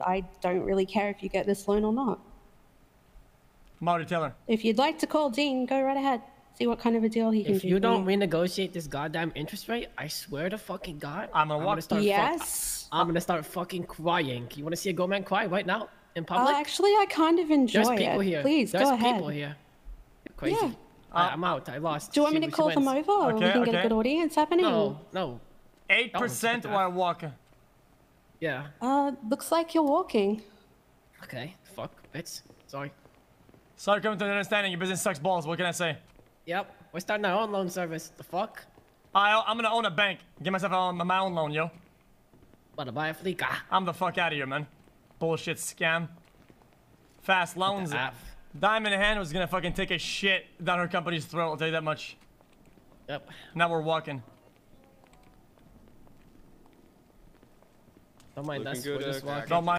and I don't really care if you get this loan or not. Marty Taylor. If you'd like to call Dean, go right ahead. See what kind of a deal he can If you don't renegotiate this goddamn interest rate, I swear to fucking God, I'm gonna walk- start fuck- Yes. I'm gonna start fucking crying. You want to see a grown man cry right now in Uh, public? actually, I kind of enjoy it. There's people it. here. Please There's go ahead. There's people here. You're crazy. Yeah. I, I'm out. I lost. Do you want She- me to call them wins. over? we Okay, can get okay. a good audience happening. No, no. Eight percent that. while walking. Yeah. Uh, looks like you're walking. Okay. Fuck, bitch. Sorry. Sorry, coming to an understanding. Your business sucks balls. What can I say? Yep. We're starting our own loan service. The fuck? I, I'm gonna own a bank. Get myself on my own loan, yo. What to buy a fleek? Ah. I'm the fuck out of here, man. Bullshit scam. Fast loans. Diamond Hand was gonna fucking take a shit down her company's throat. I'll tell you that much. Yep. Now we're walking. Don't mind Looking us. We're just. Don't mind.